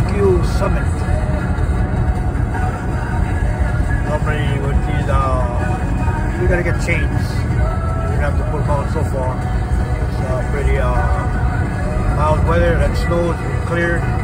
Rescue Summit. Normally with these, uh, we gotta get chains. We have to put on so far. It's uh, pretty uh, mild weather, that snow is cleared.